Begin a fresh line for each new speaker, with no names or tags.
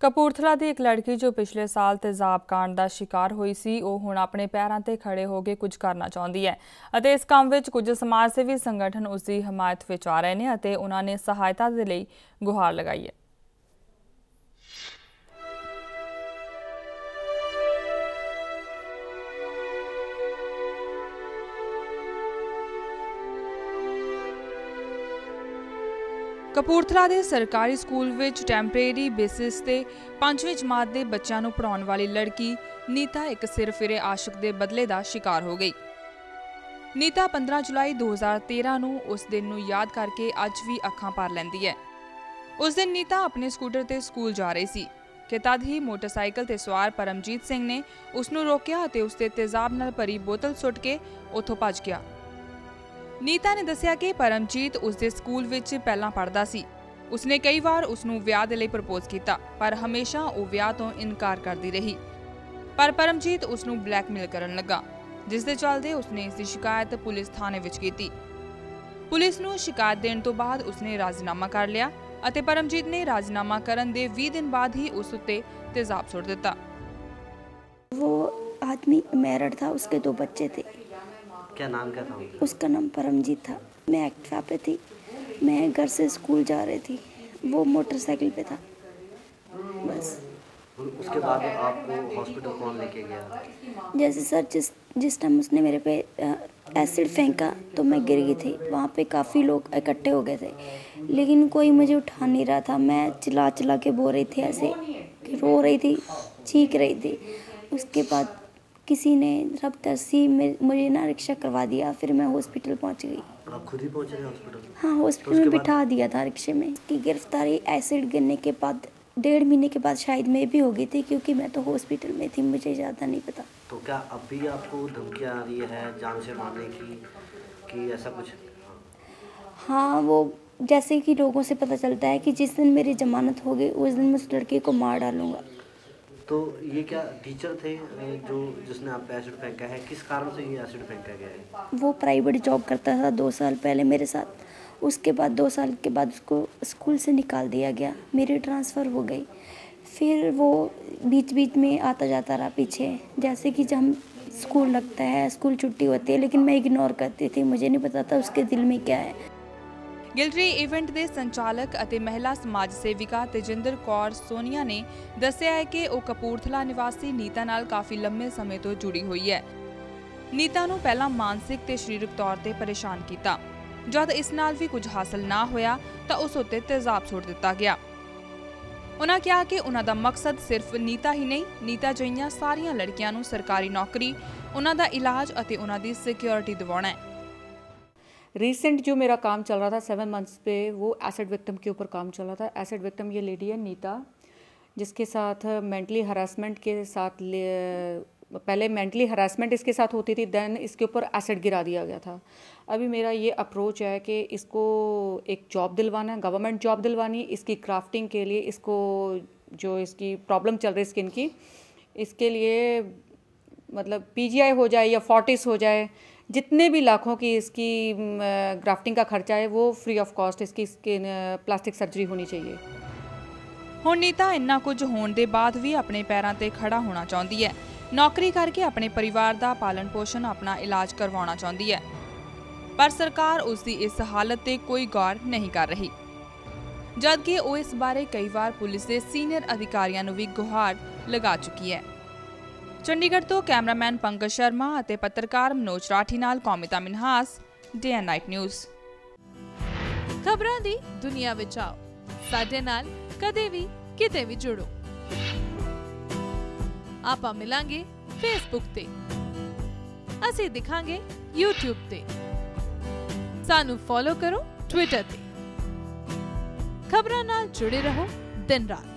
ਕਪੂਰਥਲਾ ਦੀ ਇੱਕ ਲੜਕੀ ਜੋ ਪਿਛਲੇ ਸਾਲ ਤੇਜ਼ਾਬ ਕਾਂਡ ਦਾ ਸ਼ਿਕਾਰ ਹੋਈ ਸੀ, ਉਹ ਹੁਣ ਆਪਣੇ ਪੈਰਾਂ ਤੇ ਖੜੇ ਹੋ ਕੇ ਕੁਝ ਕਰਨਾ ਚਾਹੁੰਦੀ ਹੈ ਅਤੇ ਇਸ ਕੰਮ ਵਿੱਚ ਕੁਝ ਸਮਾਜ ਸੇਵੀ ਸੰਗਠਨ ਉਸ ਦੀ ਹਮਾਇਤ ਵਿੱਚ ਆ ਰਹੇ ਨੇ ਅਤੇ ਉਹਨਾਂ ਨੇ ਸਹਾਇਤਾ ਦੇ ਲਈ ਗੁਹਾਰ ਲਗਾਈ ਹੈ। ਕਪੂਰਥਲਾ ਦੇ ਸਰਕਾਰੀ ਸਕੂਲ ਵਿੱਚ ਟੈਂਪਰੇਰੀ ਬੇਸਿਸ ਤੇ ਪੰਜਵੀਂ ਜਮਾਤ ਦੇ ਬੱਚਿਆਂ ਨੂੰ ਪੜਾਉਣ ਵਾਲੀ ਲੜਕੀ ਨੀਤਾ ਇੱਕ ਸਿਰ ਫਿਰੇ ਆਸ਼ਿਕ ਦੇ ਬਦਲੇ ਦਾ ਸ਼ਿਕਾਰ ਹੋ ਗਈ। ਨੀਤਾ 15 ਜੁਲਾਈ 2013 ਨੂੰ ਉਸ ਦਿਨ ਨੂੰ ਯਾਦ ਕਰਕੇ ਅੱਜ ਵੀ ਅੱਖਾਂ ਭਰ ਲੈਂਦੀ ਹੈ। ਉਸ ਦਿਨ ਨੀਤਾ ਆਪਣੇ ਸਕੂਟਰ ਤੇ ਸਕੂਲ ਜਾ ਰਹੀ ਸੀ ਕਿ ਤਦ ਹੀ ਮੋਟਰਸਾਈਕਲ ਤੇ ਸਵਾਰ ਪਰਮਜੀਤ ਸਿੰਘ ਨੇ ਉਸ ਨੂੰ ਰੋਕਿਆ ਅਤੇ ਉਸ ਤੇ ਤੇਜ਼ਾਬ ਨਾਲ ਭਰੀ ਬੋਤਲ ਸੁੱਟ ਕੇ ਉੱਥੋਂ ਭੱਜ ਗਿਆ। ਨੀਤਾ ਨੇ ਦੱਸਿਆ ਕਿ ਪਰਮਜੀਤ ਉਸ ਦੇ ਸਕੂਲ ਵਿੱਚ ਪਹਿਲਾਂ ਪੜ੍ਹਦਾ ਸੀ ਉਸਨੇ ਕਈ ਵਾਰ ਉਸ ਨੂੰ ਵਿਆਹ ਦੇ ਲਈ ਪ੍ਰਪੋਜ਼ ਕੀਤਾ ਪਰ ਹਮੇਸ਼ਾ ਉਹ ਵਿਆਹ ਤੋਂ ਇਨਕਾਰ ਕਰਦੀ ਰਹੀ ਪਰ ਪਰਮਜੀਤ ਉਸ ਨੂੰ ਬਲੈਕਮੇਲ ਕਰਨ ਲੱਗਾ ਜਿਸ ਦੇ ਚੱਲਦੇ ਉਸਨੇ ਇਸ ਦੀ ਸ਼ਿਕਾਇਤ ਪੁਲਿਸ ਥਾਣੇ ਵਿੱਚ ਕੀਤੀ ਪੁਲਿਸ ਨੂੰ ਸ਼ਿਕਾਇਤ ਦੇਣ ਤੋਂ ਬਾਅਦ ਉਸਨੇ ਰਾਜ਼ੀਨਾਮਾ ਕਰ ਲਿਆ ਅਤੇ ਪਰਮਜੀਤ ਨੇ ਰਾਜ਼ੀਨਾਮਾ ਕਰਨ ਦੇ 20 ਦਿਨ ਬਾਅਦ ਹੀ ਉਸ ਉੱਤੇ ਤੇਜ਼ਾਬ ਸੁੱਟ ਦਿੱਤਾ
वो आदमी मैरिड था उसके दो बच्चे थे
क्या नाम क्या था
उसका नाम परमजीत था। मैं एक्टिवा पे थी। मैं घर से स्कूल जा रही थी। वो मोटरसाइकिल पे था। बस।
उसके बाद आपको हॉस्पिटल कौन लेके गया?
जैसे सर जिस जिस टाइम उसने मेरे पे एसिड फेंका तो मैं गिर गई थी। वहाँ पे काफ़ी लोग इकट्ठे हो गए थे। लेकिन कोई मुझे उठा नहीं रहा था। मैं चिल्ला चिल्ला के बो रही थी ऐसे रो रही थी चीख रही थी। उसके बाद किसी ने ज़बरदस्ती में मुझे ना रिक्शा करवा दिया फिर मैं हॉस्पिटल पहुँच गई।
आप खुद ही पहुँच हॉस्पिटल?
हाँ हॉस्पिटल
उसके
में बिठा दिया था रिक्शे में कि गिरफ्तारी एसिड गिरने के बाद डेढ़ महीने के बाद शायद मैं भी हो गई थी क्योंकि मैं तो हॉस्पिटल में थी मुझे ज़्यादा नहीं पता।
तो क्या अब भी आपको धमकियाँ आ रही है जान से मारने की कि ऐसा कुछ?
हाँ वो जैसे कि लोगों से पता चलता है कि जिस दिन मेरी जमानत होगी उस दिन मैं उस लड़के को मार डालूँगा।
तो ये क्या टीचर थे जो, जिसने आप एसिड फेंका है? किस कारण से ये एसिड फेंका गया है?
वो प्राइवेट जॉब करता था दो साल पहले मेरे साथ। उसके बाद, दो साल के बाद उसको स्कूल से निकाल दिया गया। मेरी ट्रांसफ़र हो गई। फिर वो बीच बीच में आता जाता रहा पीछे। जैसे कि जब स्कूल लगता है स्कूल छुट्टी होती है, लेकिन मैं इग्नोर करती थी। मुझे नहीं पता था उसके दिल में क्या है।
ਗਿਲਟਰੀ ਇਵੈਂਟ ਦੇ ਸੰਚਾਲਕ ਅਤੇ ਮਹਿਲਾ ਸਮਾਜ ਸੇਵਿਕਾ ਤੇਜਿੰਦਰ ਕੌਰ ਸੋਨੀਆ ਨੇ ਦੱਸਿਆ ਹੈ ਕਿ ਉਹ ਕਪੂਰਥਲਾ ਨਿਵਾਸੀ ਨੀਤਾ ਨਾਲ ਕਾਫੀ ਲੰਮੇ ਸਮੇਂ ਤੋਂ ਜੁੜੀ ਹੋਈ ਹੈ। ਨੀਤਾ ਨੂੰ ਪਹਿਲਾਂ ਮਾਨਸਿਕ ਤੇ ਸਰੀਰਕ ਤੌਰ ਤੇ ਪਰੇਸ਼ਾਨ ਕੀਤਾ। ਜਦ ਇਸ ਨਾਲ ਵੀ ਕੁਝ ਹਾਸਲ ਨਾ ਹੋਇਆ, ਤਾਂ ਉਸ ਉੱਤੇ ਤੇਜ਼ਾਬ ਸੁੱਟ ਦਿੱਤਾ ਗਿਆ। ਉਹਨਾਂ ਕਿਹਾ ਕਿ ਉਹਨਾਂ ਦਾ ਮਕਸਦ ਸਿਰਫ ਨੀਤਾ ਹੀ ਨਹੀਂ, ਨੀਤਾ ਜਿਹੀਆਂ ਸਾਰੀਆਂ ਲੜਕੀਆਂ ਨੂੰ ਸਰਕਾਰੀ ਨੌਕਰੀ ਉਹਨਾਂ ਦਾ ਇਲਾਜ ਅਤੇ ਉਹਨਾਂ ਦੀ ਸਿਕਿਉਰਿਟੀ ਦਿਵਾਉਣਾ ਹੈ।
रिसेंट जो मेरा काम चल रहा था सेवन मंथ्स पे, वो एसिड विक्टिम के ऊपर काम चल रहा था। एसिड विक्टिम ये लेडी है, नीता, जिसके साथ मेंटली हरासमेंट के साथ पहले मेंटली हरासमेंट इसके साथ होती थी देन इसके ऊपर एसिड गिरा दिया गया था। अभी मेरा ये अप्रोच है कि इसको एक जॉब दिलवाना है गवर्नमेंट जॉब दिलवानी, इसकी क्राफ्टिंग के लिए, इसको जो इसकी प्रॉब्लम चल रही है स्किन की, इसके लिए मतलब पीजीआई हो जाए या फोर्टिस हो जाए जितने भी लाखों की इसकी ग्राफ्टिंग का खर्चा है वो फ्री ऑफ कॉस्ट इसकी स्किन प्लास्टिक सर्जरी होनी चाहिए
ਹੁਣ ਨੀਤਾ ਇੰਨਾ ਕੁਝ ਹੋਣ ਦੇ ਬਾਅਦ ਵੀ ਆਪਣੇ ਪੈਰਾਂ ਤੇ ਖੜਾ ਹੋਣਾ ਚਾਹੁੰਦੀ ਹੈ ਨੌਕਰੀ ਕਰਕੇ ਆਪਣੇ ਪਰਿਵਾਰ ਦਾ ਪਾਲਣ ਪੋਸ਼ਣ ਆਪਣਾ ਇਲਾਜ ਕਰਵਾਉਣਾ ਚਾਹੁੰਦੀ ਹੈ ਪਰ ਸਰਕਾਰ ਉਸ ਦੀ ਇਸ ਹਾਲਤ ਤੇ ਕੋਈ ਗੌਰ ਨਹੀਂ ਕਰ ਰਹੀ ਜਦਕਿ ਉਹ ਇਸ ਬਾਰੇ ਕਈ ਵਾਰ ਪੁਲਿਸ ਦੇ ਸੀਨੀਅਰ ਅਧਿਕਾਰੀਆਂ ਨੂੰ ਵੀ ਗੁਹਾਰ ਲਗਾ ਚੁੱਕੀ ਹੈ ਚੰਡੀਗੜ੍ਹ ਤੋਂ ਕੈਮਰਾਮੈਨ ਪੰਕਜ ਸ਼ਰਮਾ ਅਤੇ ਪੱਤਰਕਾਰ ਮਨੋਜ ਰਾਠੀ ਨਾਲ Kaumita Minhas day and night news.
ਖਬਰਾਂ ਦੀ ਦੁਨੀਆ ਵਿੱਚ ਆਓ। ਸਾਡੇ ਨਾਲ ਕਦੇ ਵੀ, ਕਿਤੇ ਵੀ ਜੁੜੋ। ਆਪਾਂ ਮਿਲਾਂਗੇ ਫੇਸਬੁੱਕ ਤੇ। ਅਸੀਂ ਦਿਖਾਂਗੇ YouTube ਤੇ। ਸਾਨੂੰ ਫੋਲੋ ਕਰੋ Twitter ਤੇ। ਖਬਰਾਂ ਨਾਲ ਜੁੜੇ ਰਹੋ ਦਿਨ ਰਾਤ।